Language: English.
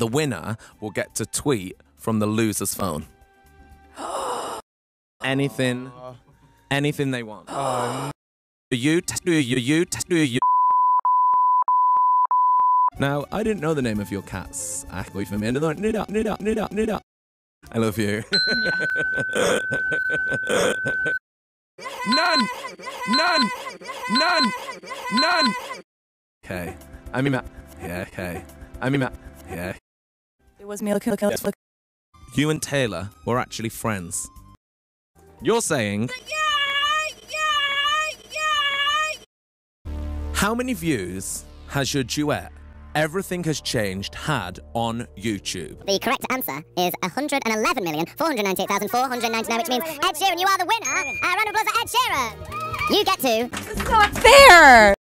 the winner will get to tweet from the loser's phone. anything, anything they want. You, you, you, you, you. Now, I didn't know the name of your cats. I love you. None! None! None! None! Okay. I mean, yeah, okay. I mean, yeah. It was me. Look, look, look, look. You and Taylor were actually friends. You're saying. How many views has your duet Everything Has Changed had on YouTube? The correct answer is 111,498,499, which means Ed Sheeran, you are the winner. Uh, round of applause for Ed Sheeran. You get to It's not fair.